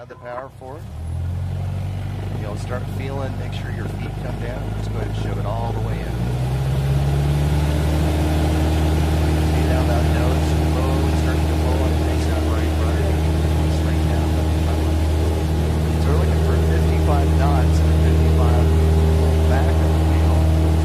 add the power forward. You'll start feeling, make sure your feet come down. Let's go ahead and shove it all the way in. See now slowly starting to pull and it takes that right rudder straight down the front. So we're looking for 55 knots and a 55 pull back of the wheel.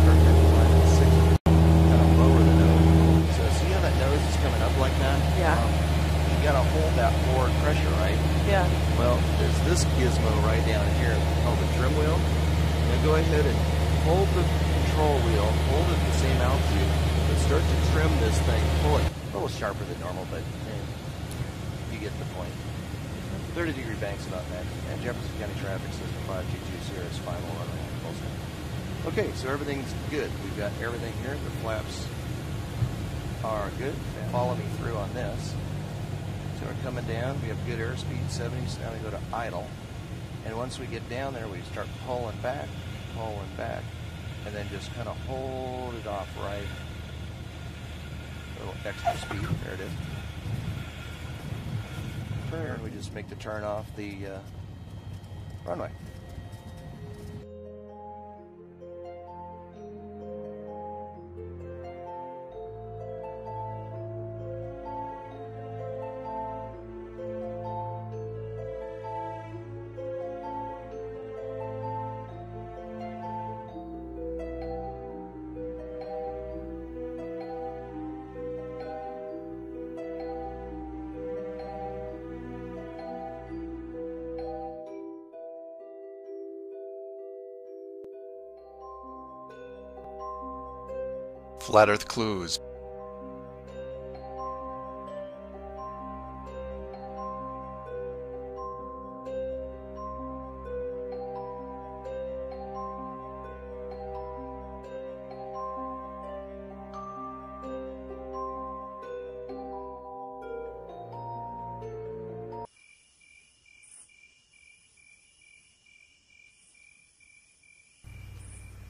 Start 55 and 60. Kind of lower the nose. So see how that nose is coming up like that? Yeah. Um, you got to hold that forward pressure, right? Yeah. Well, there's this gizmo right down here called the trim wheel. Now go ahead and hold the control wheel, hold it the same altitude, but start to trim this thing. Pull it a little sharper than normal, but you get the point. 30 degree banks about that. And Jefferson County Traffic System 522 Sierra's final runway closer. Okay, so everything's good. We've got everything here. The flaps are good. Follow me through on this. So we're coming down. We have good airspeed, 70s. Now we go to idle. And once we get down there, we start pulling back, pulling back, and then just kind of hold it off right. A little extra speed. There it is. Turn. We just make the turn off the uh, runway. Flat Earth Clues.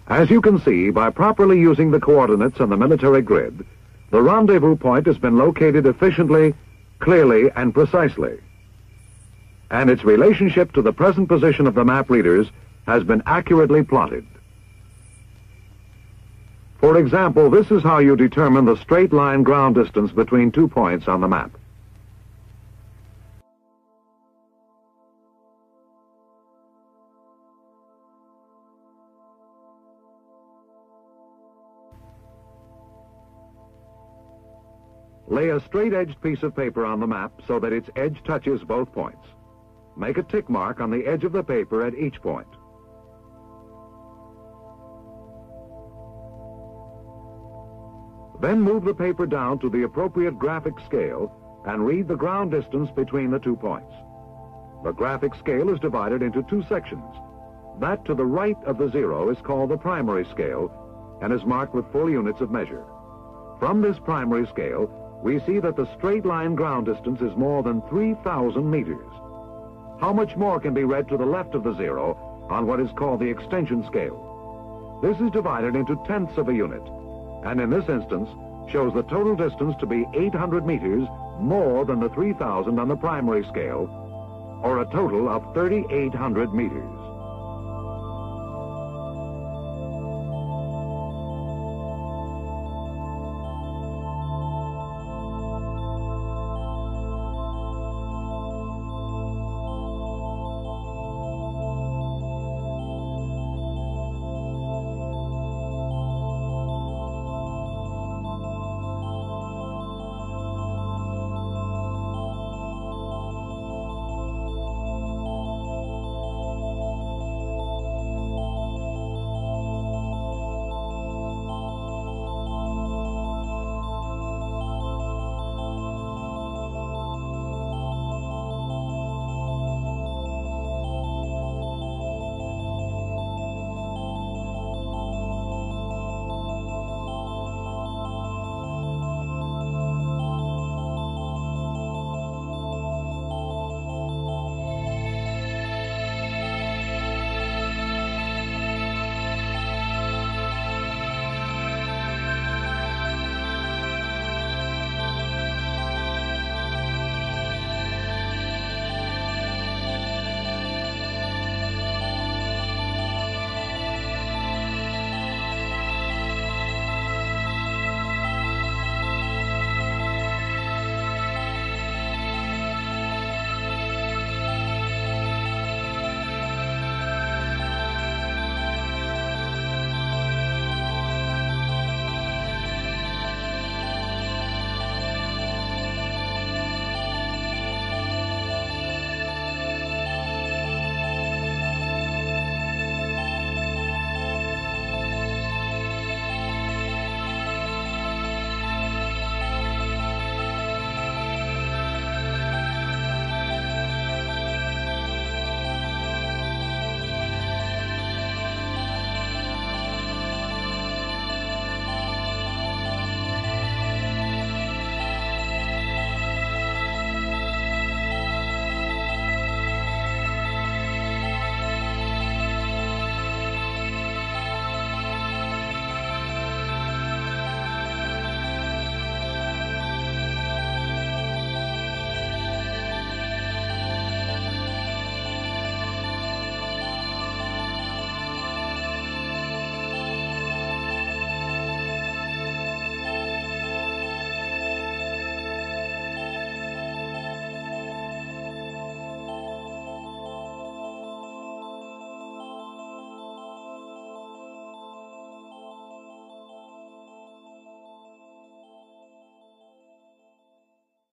As you can see, by properly using the coordinates on the military grid, the rendezvous point has been located efficiently, clearly, and precisely. And its relationship to the present position of the map readers has been accurately plotted. For example, this is how you determine the straight line ground distance between two points on the map. Lay a straight-edged piece of paper on the map so that its edge touches both points. Make a tick mark on the edge of the paper at each point. Then move the paper down to the appropriate graphic scale and read the ground distance between the two points. The graphic scale is divided into two sections. That to the right of the zero is called the primary scale and is marked with full units of measure. From this primary scale, we see that the straight line ground distance is more than 3,000 meters. How much more can be read to the left of the zero on what is called the extension scale? This is divided into tenths of a unit, and in this instance shows the total distance to be 800 meters more than the 3,000 on the primary scale, or a total of 3,800 meters.